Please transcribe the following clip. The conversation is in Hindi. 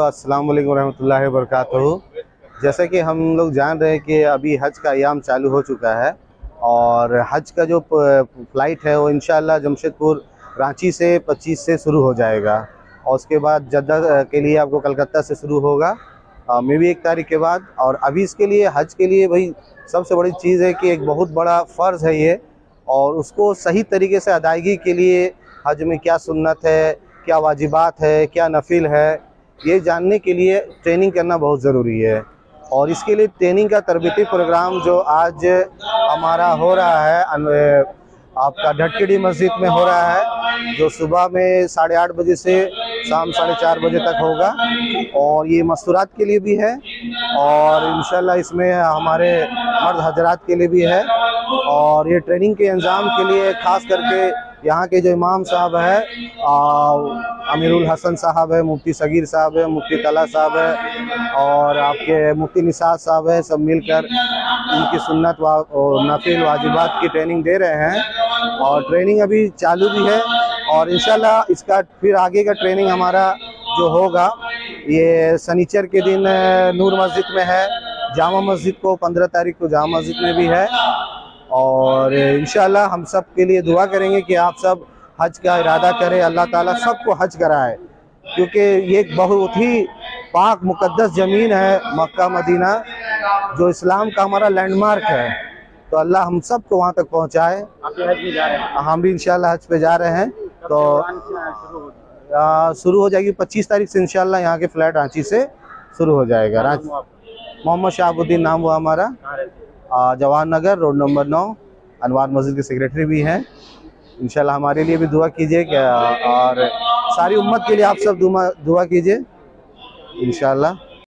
तो अस्सलाम वालेकुम रहमतुल्लाहि व बरकातहू जैसा कि हम लोग जान रहे हैं कि अभी हज का अयाम चालू हो चुका है और हज का जो फ़्लाइट है वो इंशाल्लाह जमशेदपुर, रांची से 25 से शुरू हो जाएगा और उसके बाद जद्दा के लिए आपको कलकत्ता से शुरू होगा। मे भी एक तारीख के बाद और अभी इसके लिए, हज के लिए भाई सबसे बड़ी चीज़ है कि एक बहुत बड़ा फ़र्ज़ है ये और उसको सही तरीके से अदायगी के लिए हज में क्या सुन्नत है, क्या वाजिबात है, क्या नफिल है ये जानने के लिए ट्रेनिंग करना बहुत ज़रूरी है। और इसके लिए ट्रेनिंग का तरबती प्रोग्राम जो आज हमारा हो रहा है आपका ढटकेड़ी मस्जिद में हो रहा है, जो सुबह में साढ़े आठ बजे से शाम साढ़े चार बजे तक होगा। और ये मस्तूरात के लिए भी है और इन इसमें हमारे मर्द हजरात के लिए भी है। और ये ट्रेनिंग के अंजाम के लिए खास करके यहाँ के जो इमाम साहब है अमीरुल हसन साहब है, मुफ्ती सगीर साहब है, मुफ्ती तला साहब है, और आपके मुफ्ती निसार साहब है, सब मिलकर इनकी सुन्नत व नफिल वाजिबात की ट्रेनिंग दे रहे हैं। और ट्रेनिंग अभी चालू भी है, और इन इसका फिर आगे का ट्रेनिंग हमारा जो होगा, ये सनीचर के दिन, नूर मस्जिद में है, जामा मस्जिद को पंद्रह तारीख को जामा मस्जिद में भी है और इन हम सब के लिए दुआ करेंगे कि आप सब हज का इरादा करें, अल्लाह ताला सबको हज कराए। क्योंकि ये एक बहुत ही पाक मुकद्दस ज़मीन है मक्का, मदीना, जो इस्लाम का हमारा लैंडमार्क है। तो अल्लाह हम सबको वहाँ तक पहुँचाए। हम भी इंशाल्लाह हज पे जा रहे हैं। तो शुरू हो जाएगी 25 तारीख से इंशाल्लाह यहाँ के फ्लैट रांची से शुरू हो जाएगा। मोहम्मद शाहबुद्दीन नाम हुआ हमारा। जवाहर नगर, रोड नंबर नौ, अनवार मस्जिद के सेक्रेटरी भी हैं। इंशाल्लाह हमारे लिए भी दुआ कीजिए और सारी उम्मत के लिए आप सब दुआ कीजिए। इंशाल्लाह।